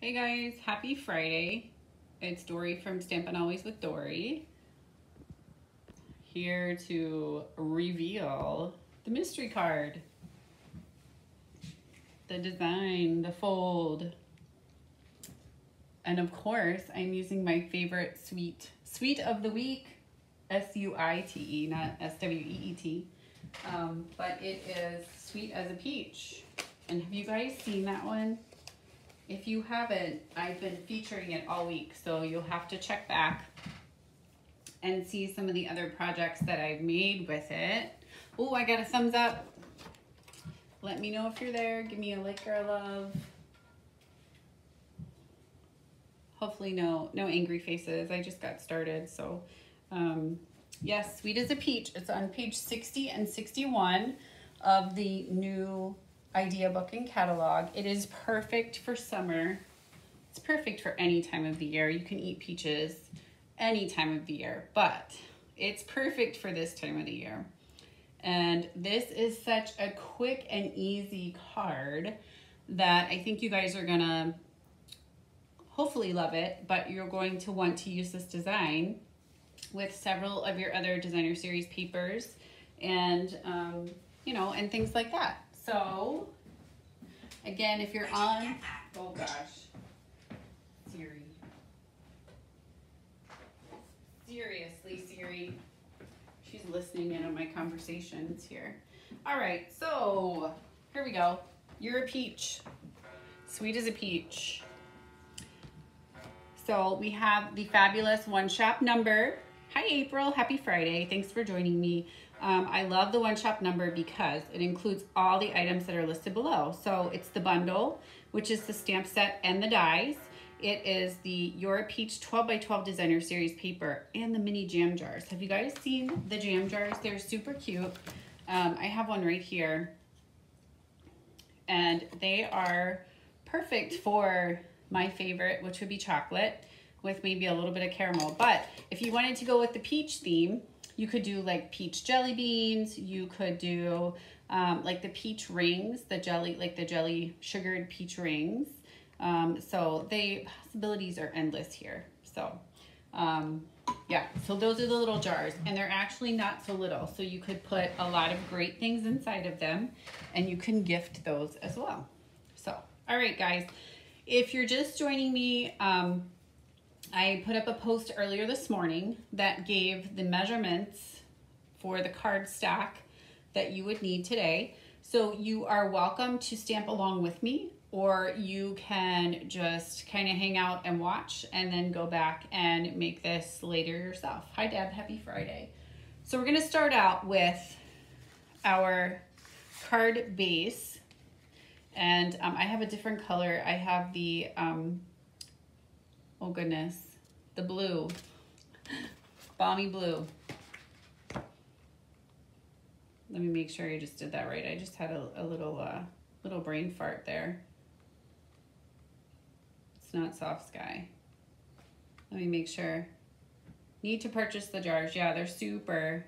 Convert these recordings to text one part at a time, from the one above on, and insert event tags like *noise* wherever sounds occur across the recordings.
Hey guys, happy Friday. It's Dori from Stampin' Always with Dori. Here to reveal the mystery card. The design, the fold. And of course, I'm using my favorite sweet, sweet of the week, S-U-I-T-E, not S-W-E-E-T. Um, but it is sweet as a peach. And have you guys seen that one? If you haven't, I've been featuring it all week, so you'll have to check back and see some of the other projects that I've made with it. Oh, I got a thumbs up. Let me know if you're there. Give me a like or a love. Hopefully no, no angry faces. I just got started, so um, yes, Sweet as a Peach. It's on page 60 and 61 of the new idea book and catalog. It is perfect for summer. It's perfect for any time of the year. You can eat peaches any time of the year, but it's perfect for this time of the year. And this is such a quick and easy card that I think you guys are gonna hopefully love it, but you're going to want to use this design with several of your other designer series papers and um, you know, and things like that. So, again, if you're on, oh gosh, Siri. Seriously, Siri. She's listening in on my conversations here. All right, so here we go. You're a peach. Sweet as a peach. So we have the fabulous one shop number. Hi, April. Happy Friday. Thanks for joining me. Um, I love the one shop number because it includes all the items that are listed below. So it's the bundle, which is the stamp set and the dies. It is the Your Peach 12 by 12 designer series paper and the mini jam jars. Have you guys seen the jam jars? They're super cute. Um, I have one right here. And they are perfect for my favorite, which would be chocolate with maybe a little bit of caramel. But if you wanted to go with the peach theme, you could do like peach jelly beans. You could do um, like the peach rings, the jelly, like the jelly sugared peach rings. Um, so the possibilities are endless here. So um, yeah, so those are the little jars and they're actually not so little. So you could put a lot of great things inside of them and you can gift those as well. So, all right, guys, if you're just joining me, um, I put up a post earlier this morning that gave the measurements for the card stack that you would need today. So you are welcome to stamp along with me or you can just kind of hang out and watch and then go back and make this later yourself. Hi Deb, happy Friday. So we're gonna start out with our card base and um, I have a different color. I have the um, oh goodness, the blue, balmy blue. Let me make sure I just did that right. I just had a, a little, uh, little brain fart there. It's not soft sky. Let me make sure. Need to purchase the jars. Yeah, they're super.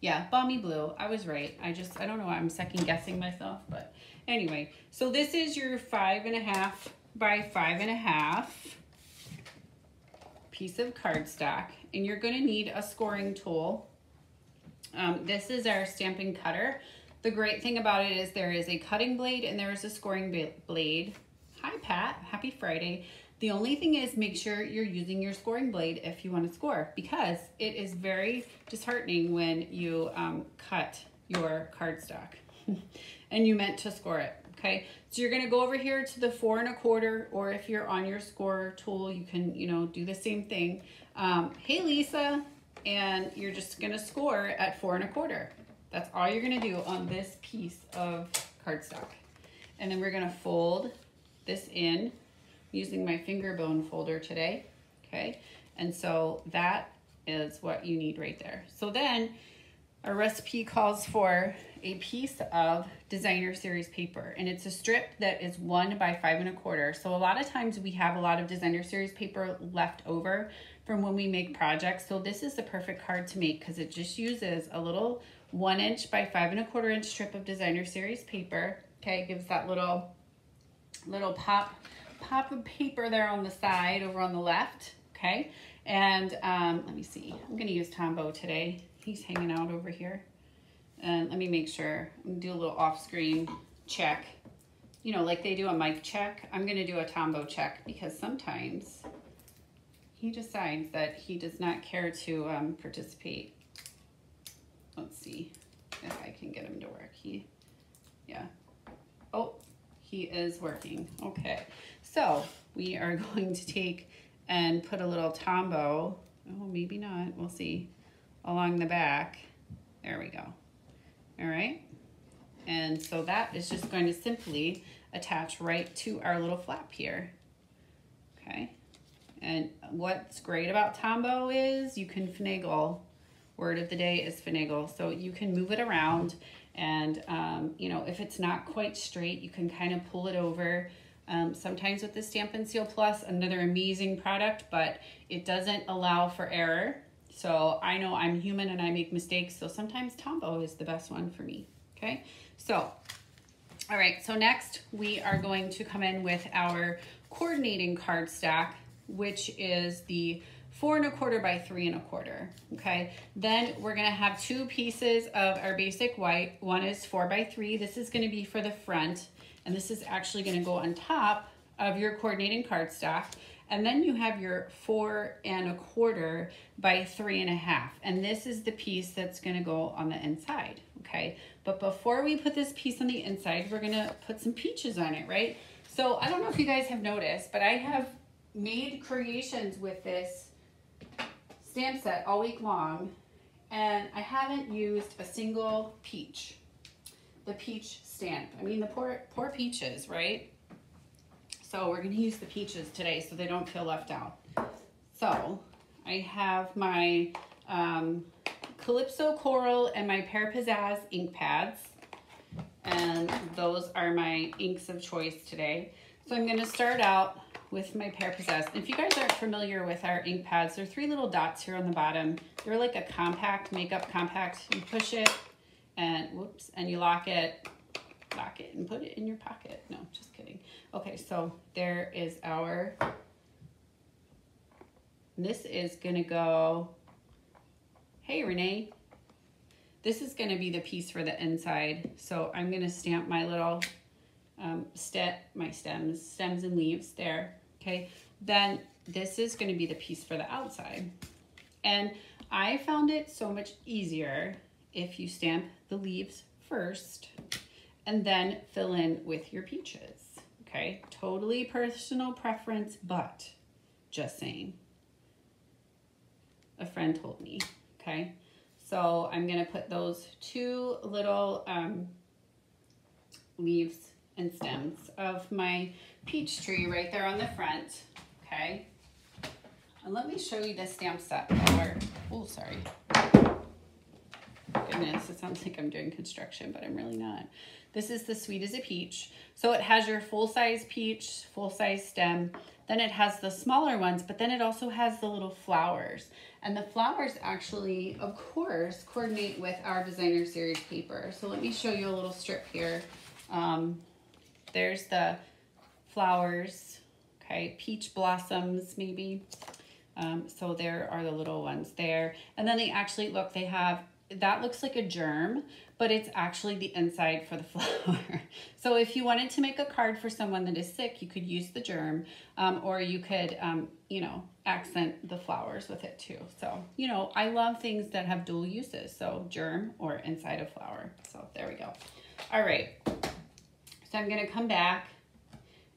Yeah, balmy blue. I was right. I just, I don't know why I'm second guessing myself, but anyway. So this is your five and a half by five and a half piece of cardstock and you're going to need a scoring tool. Um, this is our stamping cutter. The great thing about it is there is a cutting blade and there is a scoring blade. Hi Pat, happy Friday. The only thing is make sure you're using your scoring blade if you want to score because it is very disheartening when you um, cut your cardstock *laughs* and you meant to score it okay? So you're gonna go over here to the four and a quarter, or if you're on your score tool, you can, you know, do the same thing. Um, hey, Lisa, and you're just gonna score at four and a quarter. That's all you're gonna do on this piece of cardstock. And then we're gonna fold this in using my finger bone folder today, okay? And so that is what you need right there. So then our recipe calls for a piece of designer series paper and it's a strip that is one by five and a quarter. So a lot of times we have a lot of designer series paper left over from when we make projects. So this is the perfect card to make because it just uses a little one inch by five and a quarter inch strip of designer series paper. Okay, gives that little, little pop pop of paper there on the side over on the left, okay? And um, let me see, I'm gonna use Tombow today. He's hanging out over here. And let me make sure, do a little off-screen check. You know, like they do a mic check, I'm gonna do a Tombow check because sometimes he decides that he does not care to um, participate. Let's see if I can get him to work. He, yeah. Oh, he is working. Okay. So we are *laughs* going to take and put a little Tombow, oh, maybe not, we'll see, along the back. There we go. All right. And so that is just going to simply attach right to our little flap here. Okay. And what's great about Tombow is you can finagle. Word of the day is finagle. So you can move it around and, um, you know, if it's not quite straight, you can kind of pull it over. Um, sometimes with the Stampin' Seal Plus, another amazing product, but it doesn't allow for error. So I know I'm human and I make mistakes. So sometimes Tombow is the best one for me. Okay. So, all right. So next we are going to come in with our coordinating card stack, which is the four and a quarter by three and a quarter, okay? Then we're gonna have two pieces of our basic white. One is four by three. This is gonna be for the front, and this is actually gonna go on top of your coordinating cardstock. And then you have your four and a quarter by three and a half. And this is the piece that's gonna go on the inside, okay? But before we put this piece on the inside, we're gonna put some peaches on it, right? So I don't know if you guys have noticed, but I have made creations with this stamp set all week long and I haven't used a single peach. The peach stamp. I mean the poor, poor peaches, right? So we're gonna use the peaches today so they don't feel left out. So I have my um, Calypso Coral and my Pear Pizzazz ink pads. And those are my inks of choice today. So I'm gonna start out with my Pear Pizzazz. If you guys aren't familiar with our ink pads, there are three little dots here on the bottom. They're like a compact, makeup compact. You push it and whoops, and you lock it, lock it and put it in your pocket. Okay, so there is our, this is gonna go, hey Renee, this is gonna be the piece for the inside. So I'm gonna stamp my little um, stem, my stems, stems and leaves there okay? Then this is gonna be the piece for the outside. And I found it so much easier if you stamp the leaves first and then fill in with your peaches, okay? Totally personal preference, but just saying. A friend told me, okay? So I'm gonna put those two little um, leaves and stems of my peach tree right there on the front, okay? And let me show you the stamp set. Oh, sorry. Goodness, it sounds like I'm doing construction, but I'm really not. This is the Sweet as a Peach. So it has your full-size peach, full-size stem. Then it has the smaller ones, but then it also has the little flowers. And the flowers actually, of course, coordinate with our designer series paper. So let me show you a little strip here. Um, there's the flowers, okay, peach blossoms maybe. Um, so there are the little ones there. And then they actually, look, they have, that looks like a germ, but it's actually the inside for the *laughs* flower. so if you wanted to make a card for someone that is sick, you could use the germ, um, or you could, um, you know, accent the flowers with it too. So, you know, I love things that have dual uses. So germ or inside a flower. So there we go. All right. So I'm going to come back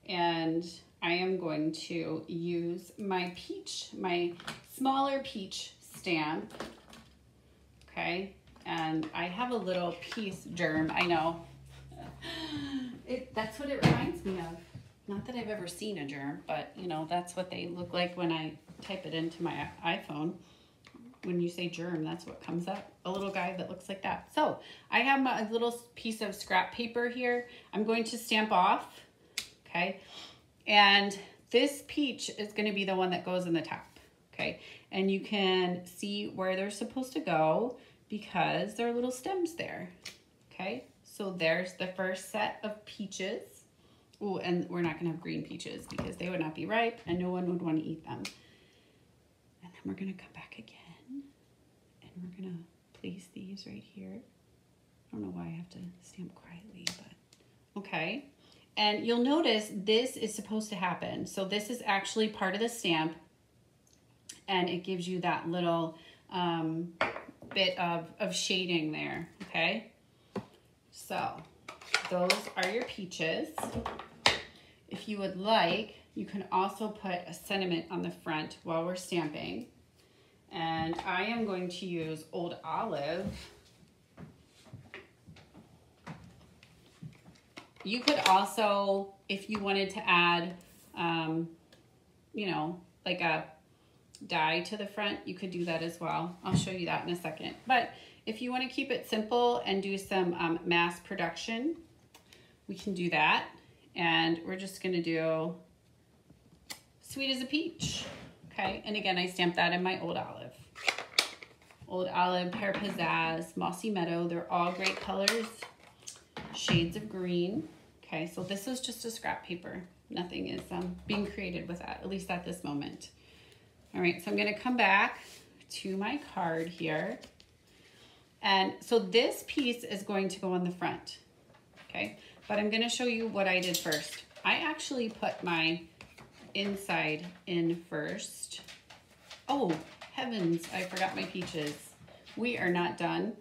and I am going to use my peach, my smaller peach stamp, okay? And I have a little piece germ, I know. It, that's what it reminds me of. Not that I've ever seen a germ, but you know, that's what they look like when I type it into my iPhone. When you say germ, that's what comes up. A little guy that looks like that. So I have my little piece of scrap paper here. I'm going to stamp off okay? And this peach is gonna be the one that goes in the top, okay? And you can see where they're supposed to go because there are little stems there, okay? So there's the first set of peaches. Oh, and we're not gonna have green peaches because they would not be ripe and no one would want to eat them. And then we're gonna come back again and we're gonna place these right here. I don't know why I have to stamp quietly, but okay. And you'll notice this is supposed to happen. So this is actually part of the stamp and it gives you that little um, bit of, of shading there, okay? So those are your peaches. If you would like, you can also put a sentiment on the front while we're stamping. And I am going to use Old Olive. You could also, if you wanted to add, um, you know, like a die to the front, you could do that as well. I'll show you that in a second. But if you want to keep it simple and do some um, mass production, we can do that. And we're just going to do sweet as a peach. Okay, and again, I stamped that in my Old Olive. Old Olive, Pear Pizzazz, Mossy Meadow, they're all great colors. Shades of green. Okay, so this is just a scrap paper. Nothing is um, being created with that, at least at this moment. All right, so I'm gonna come back to my card here. And so this piece is going to go on the front, okay? But I'm gonna show you what I did first. I actually put my inside in first. Oh, heavens, I forgot my peaches. We are not done.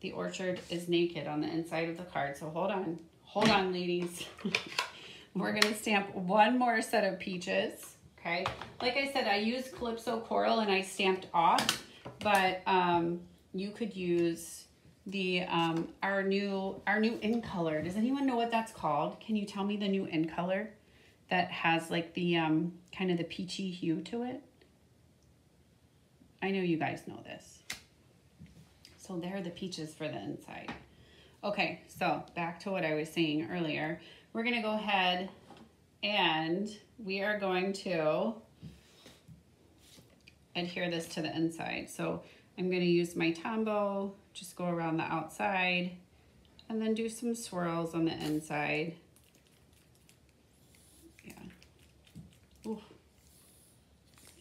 The orchard is naked on the inside of the card, so hold on. Hold on, ladies. *laughs* We're gonna stamp one more set of peaches, okay? Like I said, I used Calypso Coral and I stamped off, but um, you could use the um, our new our new in color. Does anyone know what that's called? Can you tell me the new in color that has like the um, kind of the peachy hue to it? I know you guys know this. So there are the peaches for the inside. Okay, so back to what I was saying earlier. We're gonna go ahead and we are going to adhere this to the inside. So I'm gonna use my Tombow, just go around the outside and then do some swirls on the inside. Yeah. Ooh.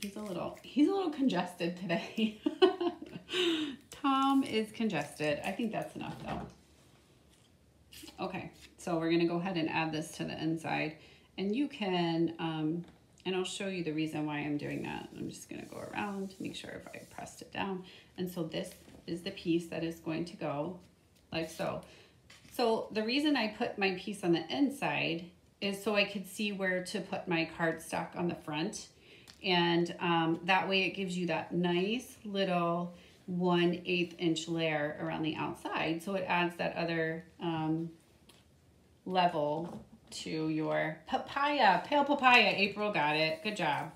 He's a little, he's a little congested today. *laughs* Tom is congested. I think that's enough though. Okay, so we're gonna go ahead and add this to the inside and you can, um, and I'll show you the reason why I'm doing that. I'm just gonna go around to make sure if I pressed it down. And so this is the piece that is going to go like so. So the reason I put my piece on the inside is so I could see where to put my cardstock on the front. And um, that way it gives you that nice little 1 8 inch layer around the outside. So it adds that other um, level to your papaya, pale papaya. April got it. Good job.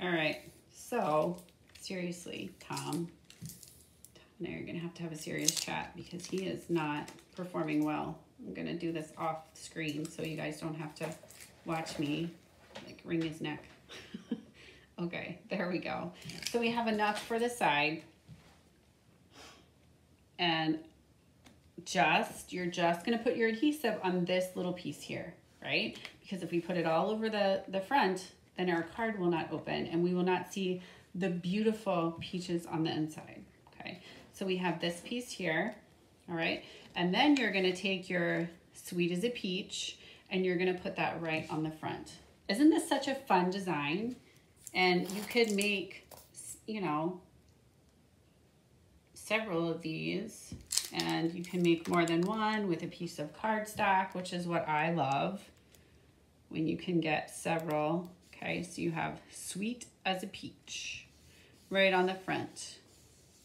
All right. So seriously, Tom, Tom and I are going to have to have a serious chat because he is not performing well. I'm going to do this off screen so you guys don't have to watch me like wring his neck. *laughs* okay, there we go. So we have enough for the side. And just, you're just gonna put your adhesive on this little piece here, right? Because if we put it all over the, the front, then our card will not open and we will not see the beautiful peaches on the inside, okay? So we have this piece here, all right? And then you're gonna take your sweet as a peach and you're gonna put that right on the front. Isn't this such a fun design? And you could make, you know, several of these and you can make more than one with a piece of cardstock, which is what I love when you can get several. Okay, so you have sweet as a peach right on the front.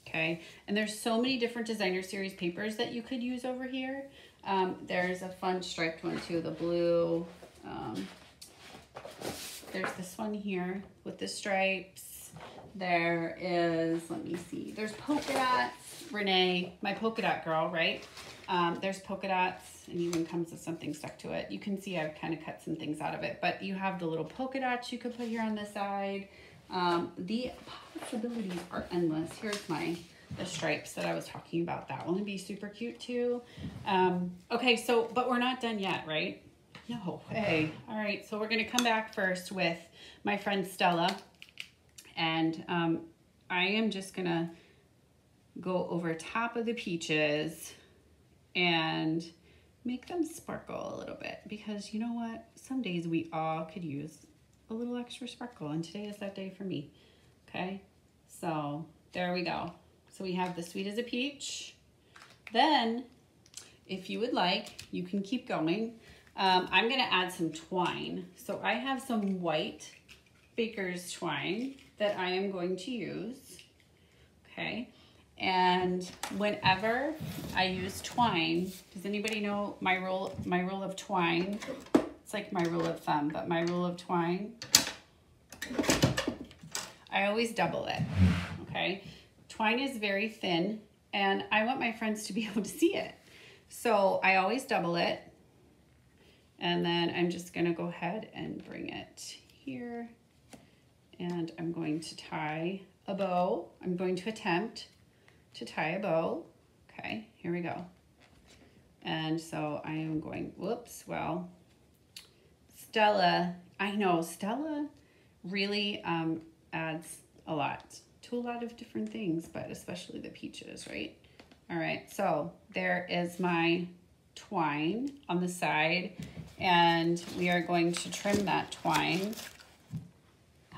Okay, and there's so many different designer series papers that you could use over here. Um, there's a fun striped one too, the blue. Um, there's this one here with the stripes. There is, let me see, there's polka dots Renee, my polka dot girl, right? Um, there's polka dots and even comes with something stuck to it. You can see I've kind of cut some things out of it, but you have the little polka dots you could put here on the side. Um, the possibilities are endless. Here's my the stripes that I was talking about. That one would be super cute too. Um, okay, so, but we're not done yet, right? No way. All right, so we're gonna come back first with my friend Stella. And um, I am just gonna go over top of the peaches and make them sparkle a little bit because you know what? Some days we all could use a little extra sparkle and today is that day for me. Okay, so there we go. So we have the sweet as a peach. Then, if you would like, you can keep going. Um, I'm gonna add some twine. So I have some white baker's twine that I am going to use, okay? And whenever I use twine, does anybody know my rule, my rule of twine? It's like my rule of thumb, but my rule of twine, I always double it, okay? Twine is very thin and I want my friends to be *laughs* able to see it. So I always double it. And then I'm just gonna go ahead and bring it here. And I'm going to tie a bow. I'm going to attempt to tie a bow. Okay, here we go. And so I am going, whoops, well, Stella, I know Stella really um, adds a lot to a lot of different things, but especially the peaches, right? All right, so there is my twine on the side and we are going to trim that twine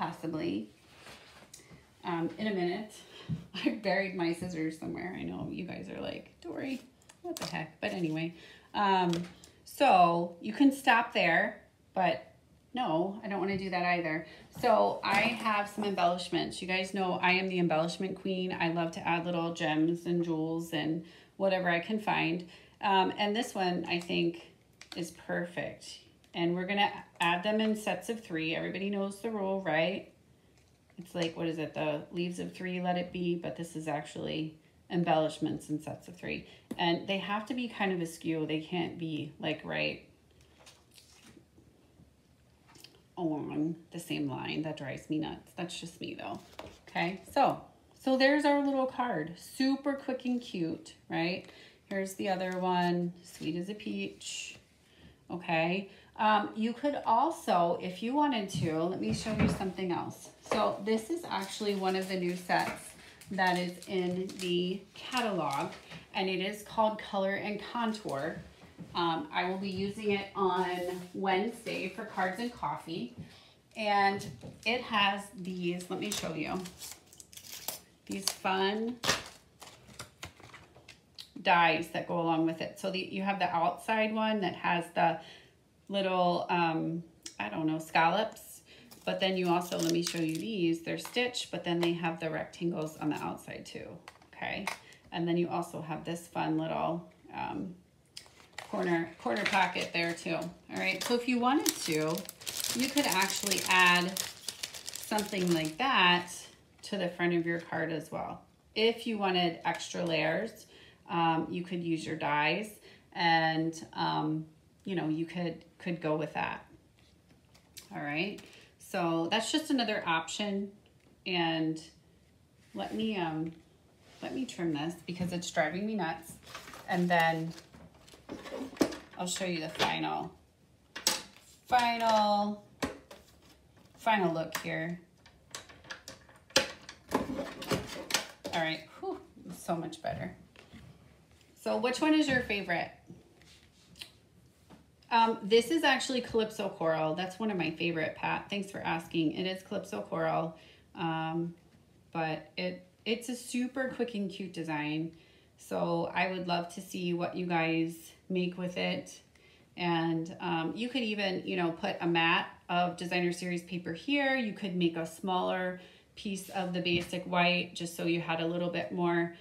possibly um, in a minute. *laughs* I buried my scissors somewhere. I know you guys are like, Dori, what the heck? But anyway, um, so you can stop there, but no, I don't want to do that either. So I have some embellishments. You guys know I am the embellishment queen. I love to add little gems and jewels and whatever I can find. Um, and this one I think is perfect. And we're to add them in sets of three. Everybody knows the rule, right? it's like, what is it? The leaves of three, let it be, but this is actually embellishments in sets of three. And they have to be kind of askew. They can't be like right along the same line. That drives me nuts. That's just me though. Okay, so, so there's our little card. Super quick and cute, right? Here's the other one, sweet as a peach. Okay, um, you could also, if you wanted to, let me show you something else. So this is actually one of the new sets that is in the catalog and it is called Color and Contour. Um, I will be using it on Wednesday for Cards and Coffee. And it has these, let me show you, these fun dies that go along with it. So the, you have the outside one that has the little, um, I don't know, scallops but then you also, let me show you these. They're stitched, but then they have the rectangles on the outside too, okay? And then you also have this fun little um, corner, corner pocket there too. All right, so if you wanted to, you could actually add something like that to the front of your card as well. If you wanted extra layers, um, you could use your dies and, um, you know, you could, could go with that. All right. So that's just another option. And let me, um, let me trim this because it's driving me nuts. And then I'll show you the final, final, final look here. All right, Whew, so much better. So which one is your favorite? Um, this is actually Calypso Coral. That's one of my favorite, Pat. Thanks for asking. It is Calypso Coral, um, but it it's a super quick and cute design. So I would love to see what you guys make with it. And um, you could even, you know, put a mat of designer series paper here. You could make a smaller piece of the basic white just so you had a little bit more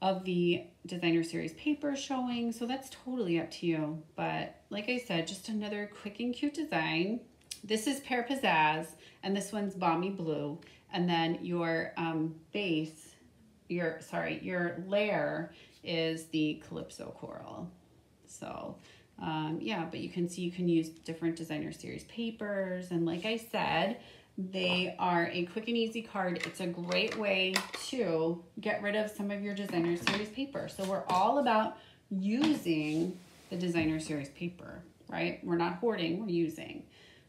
of the designer series paper showing. So that's totally up to you. But like I said, just another quick and cute design. This is Pear Pizzazz and this one's Balmy Blue. And then your um, base, your, sorry, your layer is the Calypso Coral. So um, yeah, but you can see you can use different designer series papers. And like I said, They are a quick and easy card. It's a great way to get rid of some of your designer series paper. So we're all about using the designer series paper, right? We're not hoarding, we're using.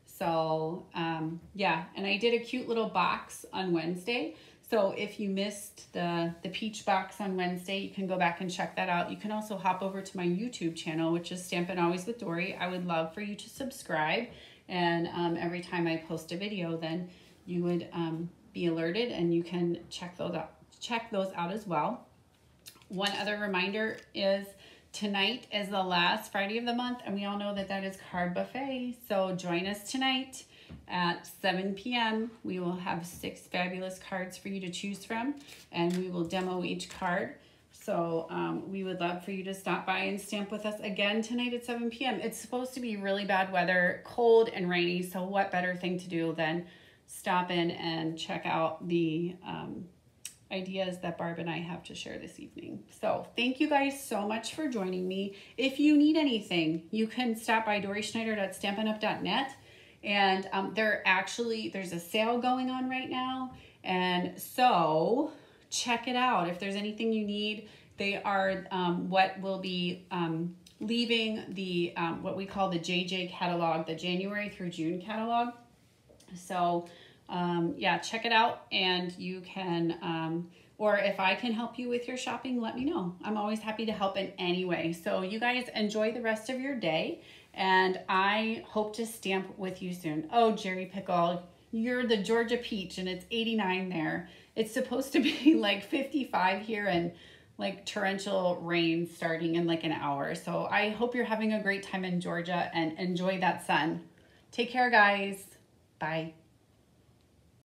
So um, yeah, and I did a cute little box on Wednesday. So if you missed the, the peach box on Wednesday, you can go back and check that out. You can also hop over to my YouTube channel, which is Stampin' Always with Dori. I would love for you to subscribe. And um, every time I post a video, then you would um, be alerted and you can check those out, check those out as well. One other reminder is tonight is the last Friday of the month, and we all know that that is card buffet. So join us tonight at 7 p.m. We will have six fabulous cards for you to choose from, and we will demo each card. So um, we would love for you to stop by and stamp with us again tonight at 7 p.m. It's supposed to be really bad weather, cold and rainy, so what better thing to do than stop in and check out the um, ideas that Barb and I have to share this evening. So thank you guys so much for joining me. If you need anything, you can stop by doryschneider.stampinup.net and um, there actually, there's a sale going on right now. And so check it out. If there's anything you need, they are um, what will be um, leaving the, um, what we call the JJ catalog, the January through June catalog. So um, yeah, check it out and you can, um, or if I can help you with your shopping, let me know. I'm always happy to help in any way. So you guys enjoy the rest of your day and I hope to stamp with you soon. Oh, Jerry Pickle, you're the Georgia Peach and it's 89 there. It's supposed to be *laughs* like 55 here and like torrential rain starting in like an hour. So I hope you're having a great time in Georgia and enjoy that sun. Take care, guys. Bye.